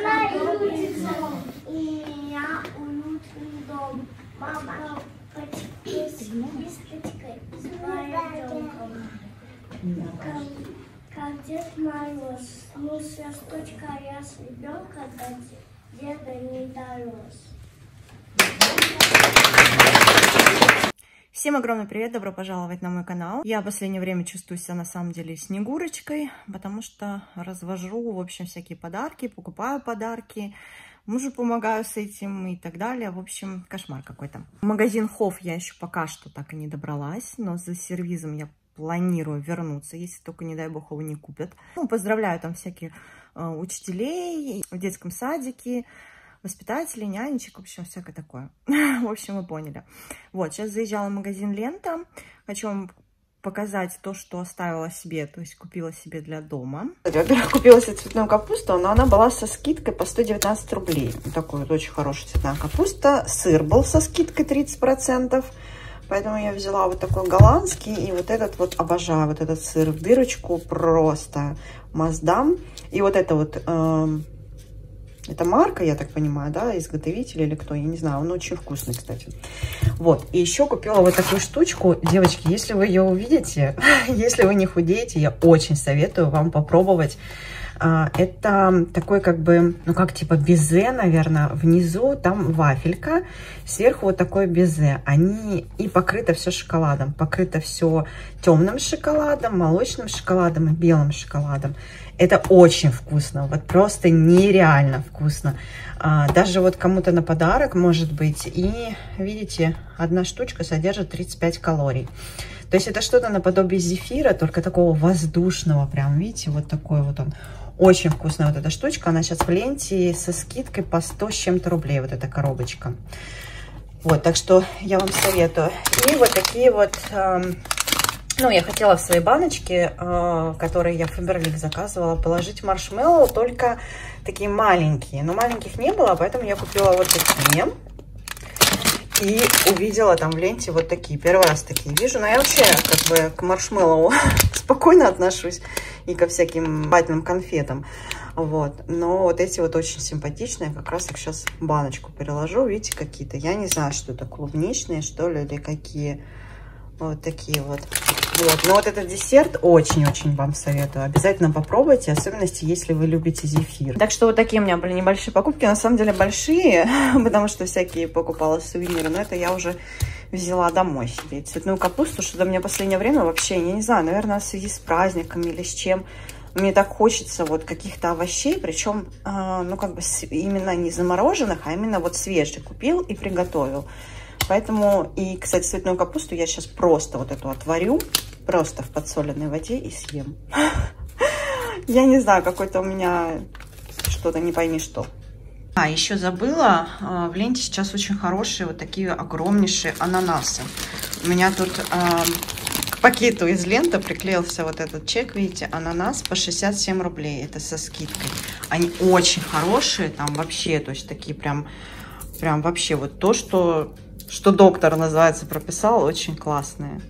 Я малютка дом, и меня уютный дом. Мама кисточкой, своим домком. Как, Дед Мороз, ну, свисточка, я с ребенка до деда не дорос. Всем огромный привет, добро пожаловать на мой канал. Я в последнее время чувствую себя на самом деле снегурочкой, потому что развожу, в общем, всякие подарки, покупаю подарки, мужу помогаю с этим и так далее. В общем, кошмар какой-то. Магазин Хофф я еще пока что так и не добралась, но за сервизом я планирую вернуться, если только, не дай бог, его не купят. Ну, поздравляю там всякие э, учителей в детском садике, воспитателей, нянечек, в общем, всякое такое. в общем, вы поняли. Вот, сейчас заезжала в магазин Лента. Хочу вам показать то, что оставила себе, то есть купила себе для дома. Во-первых, купила себе цветную капусту, но она была со скидкой по 119 рублей. Такой вот очень хорошая цветная капуста. Сыр был со скидкой 30%. Поэтому я взяла вот такой голландский. И вот этот вот обожаю, вот этот сыр в дырочку. Просто маздам. И вот это вот... Э это марка, я так понимаю, да, изготовитель или кто, я не знаю. Он очень вкусный, кстати. Вот. И еще купила вот такую штучку. Девочки, если вы ее увидите, если вы не худеете, я очень советую вам попробовать. А, это такой как бы, ну как типа безе, наверное, внизу там вафелька, сверху вот такое безе. Они и покрыто все шоколадом, покрыто все темным шоколадом, молочным шоколадом и белым шоколадом. Это очень вкусно, вот просто нереально вкусно. А, даже вот кому-то на подарок может быть. И видите, одна штучка содержит 35 калорий. То есть это что-то наподобие зефира, только такого воздушного прям, видите, вот такой вот он. Очень вкусная вот эта штучка. Она сейчас в ленте со скидкой по 100 с чем-то рублей, вот эта коробочка. Вот, так что я вам советую. И вот такие вот эм, ну, я хотела в свои баночки, э, которые я в Фаберлик заказывала, положить маршмеллоу, только такие маленькие. Но маленьких не было, поэтому я купила вот такие. И увидела там в ленте вот такие. Первый раз такие вижу. Но я вообще как бы к маршмеллоу спокойно отношусь. И ко всяким ватным конфетам. Вот. Но вот эти вот очень симпатичные. Как раз их сейчас баночку переложу. Видите, какие-то. Я не знаю, что это клубничные, что ли, или какие. Вот такие вот. Вот. Но вот этот десерт очень-очень вам советую. Обязательно попробуйте, особенности, если вы любите зефир. Так что вот такие у меня были небольшие покупки. На самом деле большие, потому что всякие покупала сувениры. Но это я уже взяла домой себе. Цветную капусту, что-то в последнее время вообще, я не знаю, наверное, в связи с праздниками или с чем. Мне так хочется вот каких-то овощей, причем, э, ну, как бы именно не замороженных, а именно вот свежих купил и приготовил. Поэтому, и, кстати, цветную капусту я сейчас просто вот эту отварю, просто в подсоленной воде и съем. Я не знаю, какой-то у меня что-то не пойми что. А, еще забыла, а, в ленте сейчас очень хорошие вот такие огромнейшие ананасы. У меня тут а, к пакету из ленты приклеился вот этот чек, видите, ананас по 67 рублей, это со скидкой. Они очень хорошие, там вообще, то есть такие прям, прям вообще вот то, что что доктор, называется, прописал, очень классные.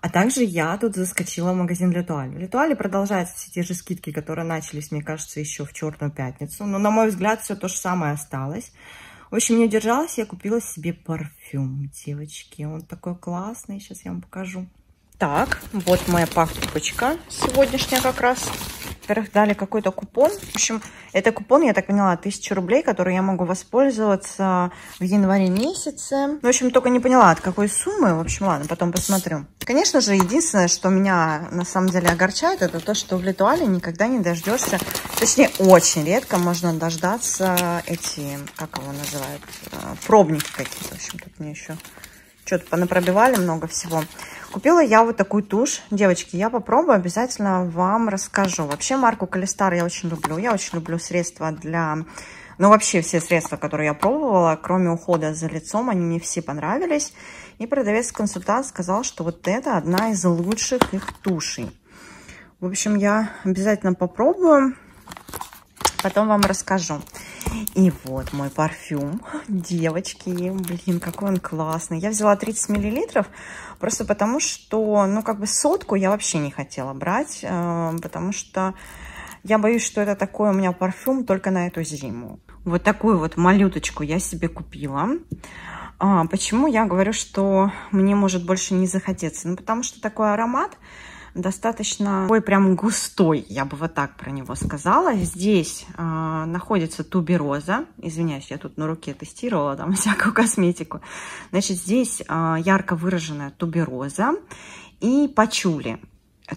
А также я тут заскочила в магазин Литуаль. В Литуале продолжаются все те же скидки, которые начались, мне кажется, еще в Черную пятницу. Но, на мой взгляд, все то же самое осталось. В общем, не удержалась, я купила себе парфюм, девочки. Он такой классный, сейчас я вам покажу. Так, вот моя покупочка сегодняшняя как раз. Во-первых, дали какой-то купон. В общем, это купон, я так поняла, 1000 рублей, который я могу воспользоваться в январе месяце. Ну, в общем, только не поняла, от какой суммы. В общем, ладно, потом посмотрю. Конечно же, единственное, что меня на самом деле огорчает, это то, что в Литуале никогда не дождешься, точнее, очень редко можно дождаться эти, как его называют, э, пробники какие-то. В общем, тут мне еще что-то понапробивали много всего. Купила я вот такую тушь. Девочки, я попробую, обязательно вам расскажу. Вообще марку Калистар я очень люблю. Я очень люблю средства для... Ну, вообще все средства, которые я пробовала, кроме ухода за лицом, они мне все понравились. И продавец-консультант сказал, что вот это одна из лучших их тушей. В общем, я обязательно попробую, потом вам расскажу. И вот мой парфюм. Девочки, блин, какой он классный. Я взяла 30 миллилитров, просто потому что, ну, как бы сотку я вообще не хотела брать, э, потому что Я боюсь, что это такой у меня парфюм только на эту зиму. Вот такую вот малюточку я себе купила. А, почему я говорю, что мне может больше не захотеться? Ну, потому что такой аромат достаточно такой прям густой, я бы вот так про него сказала. Здесь э, находится тубероза. Извиняюсь, я тут на руке тестировала там всякую косметику. Значит, здесь э, ярко выраженная тубероза и пачули.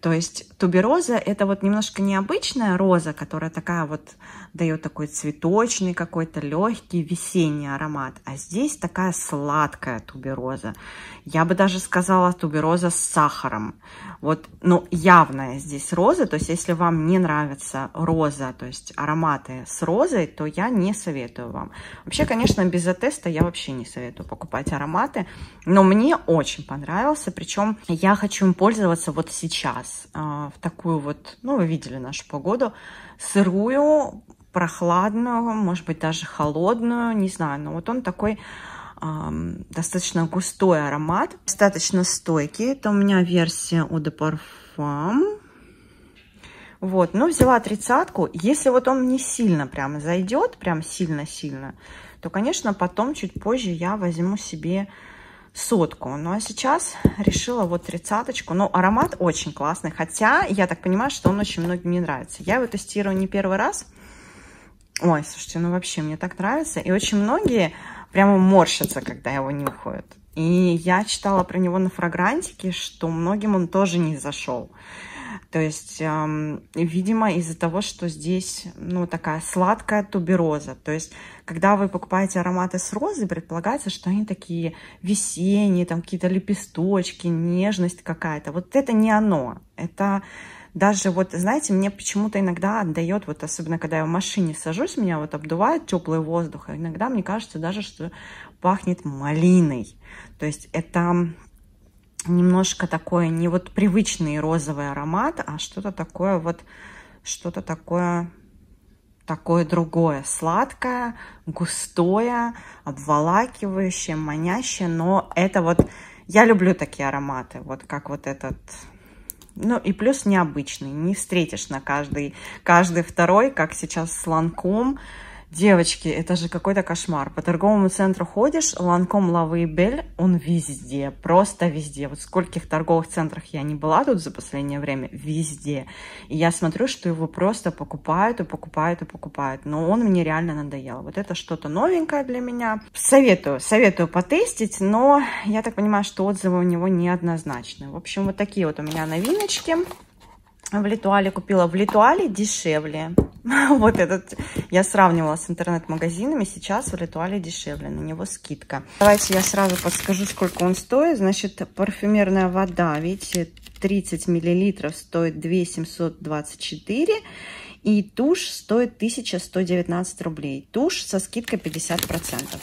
То есть тубероза это вот немножко необычная роза, которая такая вот дает такой цветочный какой-то легкий весенний аромат. А здесь такая сладкая тубероза. Я бы даже сказала тубероза с сахаром. Вот, ну, явная здесь роза. То есть если вам не нравится роза, то есть ароматы с розой, то я не советую вам. Вообще, конечно, без теста я вообще не советую покупать ароматы. Но мне очень понравился. Причем я хочу им пользоваться вот сейчас. А, в такую вот, ну, вы видели нашу погоду, сырую, прохладную, может быть, даже холодную, не знаю. Но вот он такой достаточно густой аромат, достаточно стойкий. Это у меня версия Eau de Parfum. Вот, ну, взяла тридцатку. Если вот он не сильно прям зайдет, прям сильно-сильно, то, конечно, потом, чуть позже я возьму себе сотку. Ну а сейчас решила вот тридцаточку. Ну, аромат очень классный, хотя я так понимаю, что он очень многим не нравится. Я его тестирую не первый раз. Ой, слушайте, ну вообще мне так нравится. И очень многие прямо морщатся, когда его нюхают. И я читала про него на фрагрантике, что многим он тоже не зашел. То есть, эм, видимо, из-за того, что здесь, ну, такая сладкая тубероза. То есть, когда вы покупаете ароматы с розой, предполагается, что они такие весенние, там какие-то лепесточки, нежность какая-то. Вот это не оно. Это даже вот, знаете, мне почему-то иногда отдает, вот особенно когда я в машине сажусь, меня вот обдувает теплый воздух, а иногда мне кажется даже, что пахнет малиной. То есть это немножко такой не вот привычный розовый аромат, а что-то такое вот, что-то такое, такое другое, сладкое, густое, обволакивающее, манящее, но это вот, я люблю такие ароматы, вот как вот этот, ну и плюс необычный, не встретишь на каждый, каждый второй, как сейчас с ланком, Девочки, это же какой-то кошмар. По торговому центру ходишь, Ланком Лавы Бель, он везде, просто везде. Вот в скольких торговых центрах я не была тут за последнее время, везде. И я смотрю, что его просто покупают и покупают и покупают. Но он мне реально надоел. Вот это что-то новенькое для меня. Советую, советую потестить, но я так понимаю, что отзывы у него неоднозначные. В общем, вот такие вот у меня новиночки в Литуале купила. В Литуале дешевле. вот этот я сравнивала с интернет-магазинами. Сейчас в Литуале дешевле. На него скидка. Давайте я сразу подскажу, сколько он стоит. Значит, парфюмерная вода, видите, 30 миллилитров стоит 2724. И тушь стоит 1119 рублей. Тушь со скидкой 50%.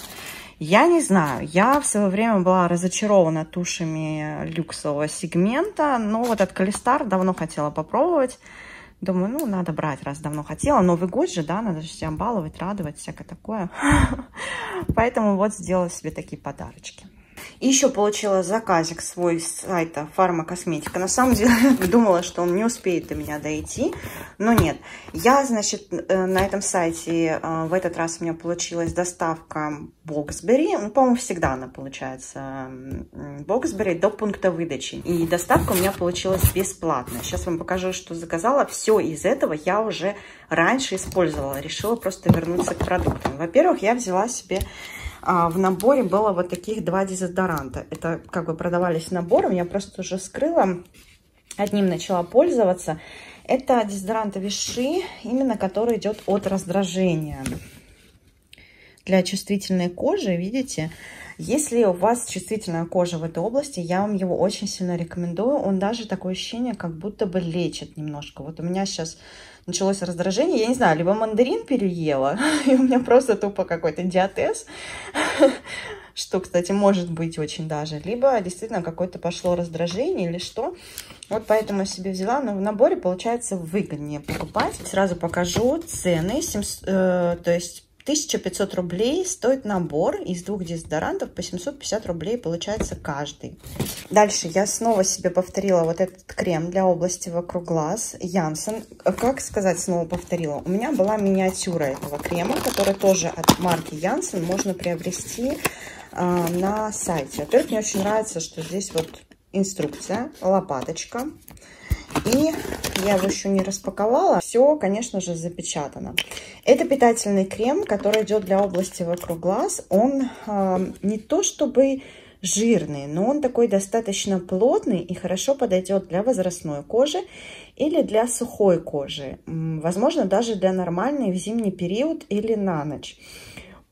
Я не знаю, я в свое время была разочарована тушами люксового сегмента, но вот от Калистар давно хотела попробовать. Думаю, ну, надо брать, раз давно хотела. Новый год же, да, надо же себя баловать, радовать, всякое такое. Поэтому вот сделала себе такие подарочки. И еще получила заказик свой с сайта Фармакосметика. На самом деле думала, что он не успеет до меня дойти, но нет. Я, значит, э, на этом сайте э, в этот раз у меня получилась доставка Боксбери. Ну, по-моему, всегда она получается Боксбери до пункта выдачи. И доставка у меня получилась бесплатная. Сейчас вам покажу, что заказала. Все из этого я уже раньше использовала. Решила просто вернуться к продуктам. Во-первых, я взяла себе в наборе было вот таких два дезодоранта. Это как бы продавались набором, я просто уже скрыла, одним начала пользоваться. Это дезодорант Виши, именно который идет от раздражения. Для чувствительной кожи, видите, если у вас чувствительная кожа в этой области, я вам его очень сильно рекомендую. Он даже такое ощущение, как будто бы лечит немножко. Вот у меня сейчас началось раздражение. Я не знаю, либо мандарин переела, и у меня просто тупо какой-то диатез, что, кстати, может быть очень даже, либо действительно какое-то пошло раздражение или что. Вот поэтому я себе взяла, но в наборе получается выгоднее покупать. Сразу покажу цены, 7, э, то есть 1500 рублей стоит набор из двух дезодорантов по 750 рублей получается каждый. Дальше я снова себе повторила вот этот крем для области вокруг глаз Янсен. Как сказать снова повторила? У меня была миниатюра этого крема, который тоже от марки Янсен можно приобрести э, на сайте. Во-первых, мне очень нравится, что здесь вот инструкция, лопаточка. И я его еще не распаковала. Все, конечно же, запечатано. Это питательный крем, который идет для области вокруг глаз. Он э, не то чтобы жирный, но он такой достаточно плотный и хорошо подойдет для возрастной кожи или для сухой кожи. Возможно, даже для нормальной в зимний период или на ночь.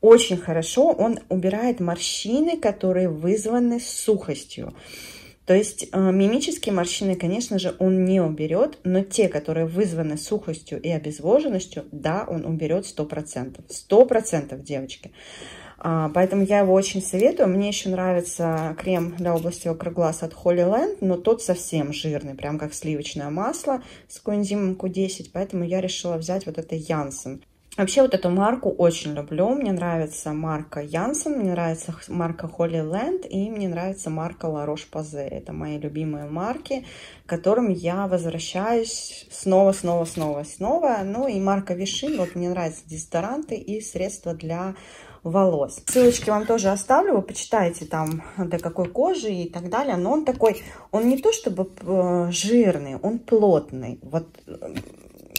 Очень хорошо он убирает морщины, которые вызваны сухостью. То есть э, мимические морщины, конечно же, он не уберет, но те, которые вызваны сухостью и обезвоженностью, да, он уберет 100%. 100%, девочки. А, поэтому я его очень советую. Мне еще нравится крем для области вокруг глаз от Holy Land, но тот совсем жирный, прям как сливочное масло с коэнзимом Q10. Поэтому я решила взять вот это Янсен. Вообще вот эту марку очень люблю. Мне нравится марка Янсен, мне нравится марка Holy Land и мне нравится марка La Roche-Posay. Это мои любимые марки, к которым я возвращаюсь снова, снова, снова, снова. Ну и марка Вишин. Вот мне нравятся дезодоранты и средства для волос. Ссылочки вам тоже оставлю, вы почитайте там для какой кожи и так далее. Но он такой, он не то чтобы э, жирный, он плотный. Вот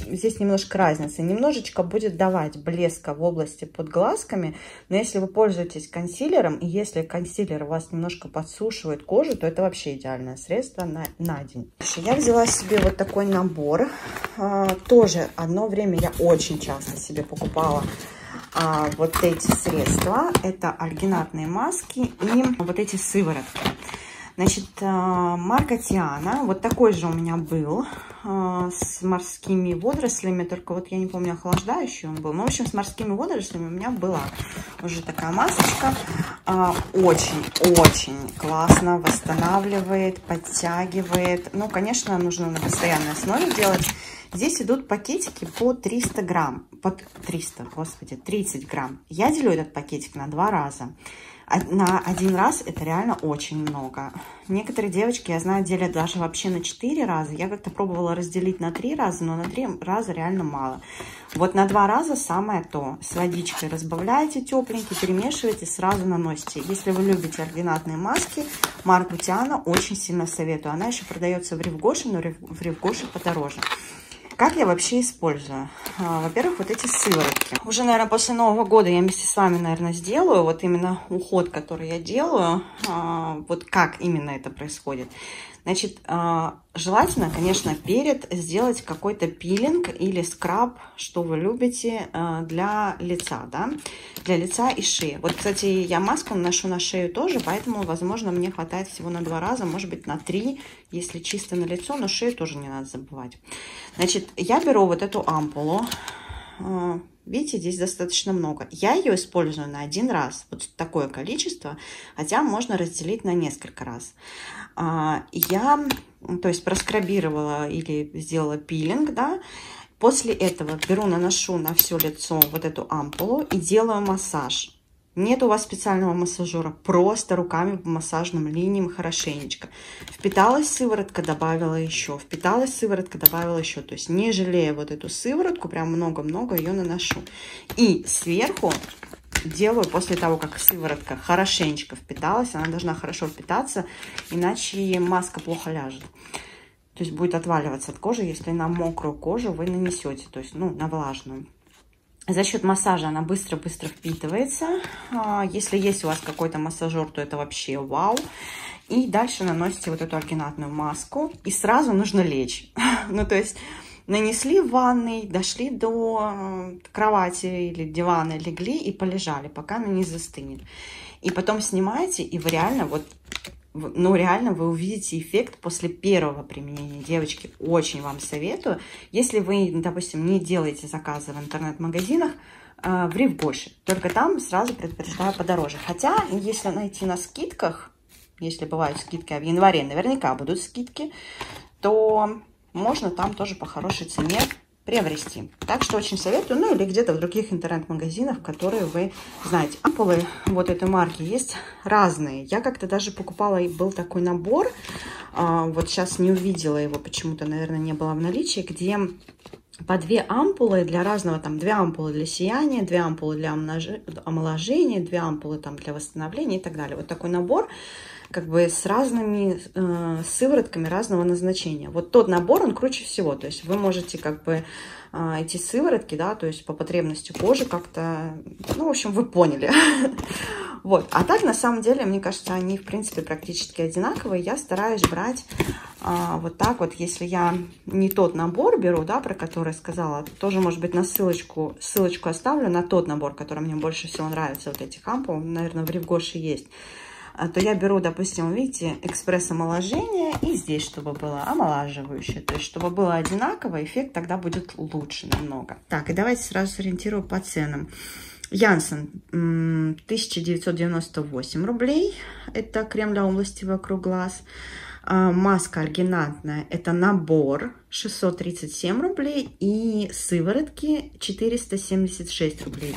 здесь немножко разница. Немножечко будет давать блеска в области под глазками, но если вы пользуетесь консилером, и если консилер вас немножко подсушивает кожу, то это вообще идеальное средство на, на день. Я взяла себе вот такой набор. А, тоже одно время я очень часто себе покупала а, вот эти средства. Это альгинатные маски и вот эти сыворотки. Значит, э, марка Тиана, вот такой же у меня был, э, с морскими водорослями, только вот я не помню, охлаждающий он был. Но, в общем, с морскими водорослями у меня была уже такая масочка. Очень-очень э, классно восстанавливает, подтягивает. Ну, конечно, нужно на постоянной основе делать. Здесь идут пакетики по 300 грамм, под 300, господи, 30 грамм. Я делю этот пакетик на два раза на один раз это реально очень много. Некоторые девочки, я знаю, делят даже вообще на 4 раза. Я как-то пробовала разделить на 3 раза, но на 3 раза реально мало. Вот на 2 раза самое то. С водичкой разбавляете тепленький, перемешиваете, сразу наносите. Если вы любите ординатные маски, марку Тиана очень сильно советую. Она еще продается в Ревгоше, но в Ревгоше подороже. Как я вообще использую? А, во-первых, вот эти сыворотки. Уже, наверное, после Нового года я вместе с вами, наверное, сделаю вот именно уход, который я делаю. А, вот как именно это происходит. Значит, а, желательно, конечно, перед сделать какой-то пилинг или скраб, что вы любите, а, для лица, да, для лица и шеи. Вот, кстати, я маску наношу на шею тоже, поэтому, возможно, мне хватает всего на два раза, может быть, на три, если чисто на лицо, но шею тоже не надо забывать. Значит, я беру вот эту ампулу, а, Видите, здесь достаточно много. Я ее использую на один раз, вот такое количество, хотя можно разделить на несколько раз. А, я, то есть, проскрабировала или сделала пилинг, да, После этого беру, наношу на все лицо вот эту ампулу и делаю массаж. Нет у вас специального массажера, просто руками по массажным линиям хорошенечко. Впиталась сыворотка, добавила еще. Впиталась сыворотка, добавила еще. То есть не жалея вот эту сыворотку, прям много-много ее наношу. И сверху делаю после того, как сыворотка хорошенечко впиталась. Она должна хорошо впитаться, иначе маска плохо ляжет. То есть будет отваливаться от кожи, если на мокрую кожу вы нанесете, то есть ну, на влажную. За счет массажа она быстро-быстро впитывается. А, если есть у вас какой-то массажер, то это вообще вау. И дальше наносите вот эту альгинатную маску. И сразу нужно лечь. ну, то есть нанесли в ванной, дошли до э, кровати или дивана, легли и полежали, пока она не застынет. И потом снимаете, и вы реально вот ну, реально вы увидите эффект после первого применения. Девочки, очень вам советую. Если вы, допустим, не делаете заказы в интернет-магазинах, э, в Ривгоше. Только там сразу предупреждаю подороже. Хотя, если найти на скидках, если бывают скидки, а в январе наверняка будут скидки, то можно там тоже по хорошей цене приобрести. Так что очень советую, ну или где-то в других интернет-магазинах, которые вы знаете. Ампулы вот этой марки есть разные. Я как-то даже покупала, и был такой набор, а, вот сейчас не увидела его, почему-то, наверное, не было в наличии, где по две ампулы для разного, там, две ампулы для сияния, две ампулы для омоложения, две ампулы там для восстановления и так далее. Вот такой набор как бы с разными э, сыворотками разного назначения. Вот тот набор, он круче всего. То есть вы можете как бы э, эти сыворотки, да, то есть по потребности кожи как-то, ну, в общем, вы поняли. Вот. А так, на самом деле, мне кажется, они, в принципе, практически одинаковые. Я стараюсь брать а, вот так вот, если я не тот набор беру, да, про который сказала, тоже, может быть, на ссылочку, ссылочку оставлю на тот набор, который мне больше всего нравится, вот этих ампул, наверное, в Ревгоше есть. А, то я беру, допустим, видите, экспресс-омоложение, и здесь, чтобы было омолаживающее. То есть, чтобы было одинаково, эффект тогда будет лучше намного. Так, и давайте сразу сориентирую по ценам. Янсен 1998 рублей. Это крем для области вокруг глаз. А, маска альгинатная. Это набор 637 рублей. И сыворотки 476 рублей.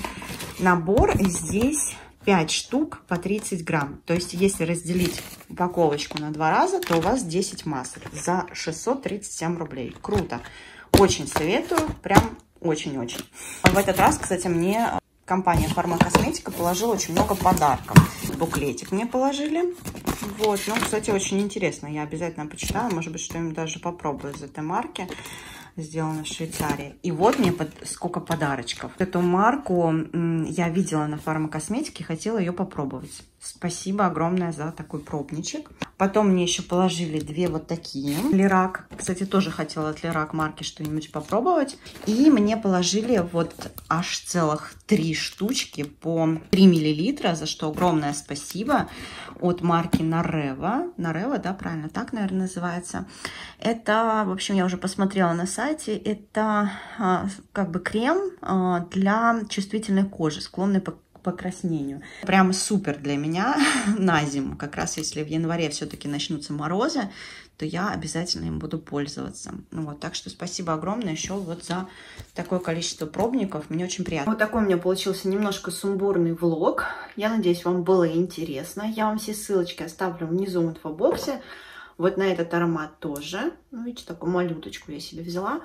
Набор здесь 5 штук по 30 грамм. То есть, если разделить упаковочку на два раза, то у вас 10 масок за 637 рублей. Круто. Очень советую. Прям очень-очень. В этот раз, кстати, мне компания Фармакосметика положила очень много подарков. Буклетик мне положили. Вот, ну, кстати, очень интересно. Я обязательно почитаю. Может быть, что-нибудь даже попробую из этой марки сделано в Швейцарии. И вот мне под... сколько подарочков. Эту марку я видела на фармакосметике, хотела ее попробовать. Спасибо огромное за такой пробничек. Потом мне еще положили две вот такие. Лирак. Кстати, тоже хотела от Лирак марки что-нибудь попробовать. И мне положили вот аж целых три штучки по 3 миллилитра, за что огромное спасибо от марки Нарева. Нарева, да, правильно так, наверное, называется. Это, в общем, я уже посмотрела на сайте. Это а, как бы крем а, для чувствительной кожи, склонной покраснению. Прям супер для меня на зиму. Как раз если в январе все-таки начнутся морозы, то я обязательно им буду пользоваться. Ну вот, так что спасибо огромное еще вот за такое количество пробников. Мне очень приятно. Вот такой у меня получился немножко сумбурный влог. Я надеюсь, вам было интересно. Я вам все ссылочки оставлю внизу в инфобоксе. Вот на этот аромат тоже. Ну, видите, такую малюточку я себе взяла.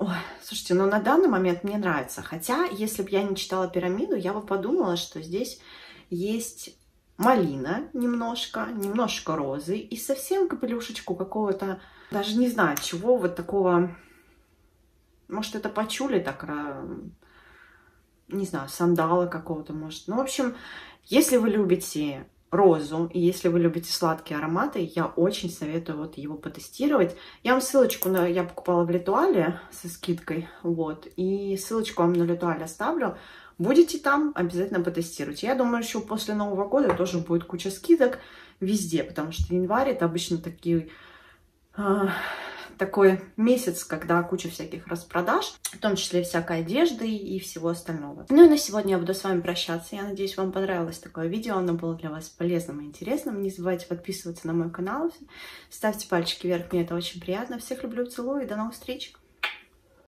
Ой, слушайте, ну на данный момент мне нравится. Хотя, если бы я не читала пирамиду, я бы подумала, что здесь есть малина немножко, немножко розы и совсем капелюшечку какого-то, даже не знаю чего, вот такого, может это почули так, не знаю, сандала какого-то, может. Ну, в общем, если вы любите розу. И если вы любите сладкие ароматы, я очень советую вот его потестировать. Я вам ссылочку на... Я покупала в Литуале со скидкой, вот. И ссылочку вам на Литуале оставлю. Будете там, обязательно потестируйте. Я думаю, еще после Нового года тоже будет куча скидок везде, потому что январь это обычно такие... Такой месяц, когда куча всяких распродаж, в том числе всякой одежды и всего остального. Ну и на сегодня я буду с вами прощаться. Я надеюсь, вам понравилось такое видео, оно было для вас полезным и интересным. Не забывайте подписываться на мой канал, ставьте пальчики вверх, мне это очень приятно. Всех люблю, целую и до новых встреч!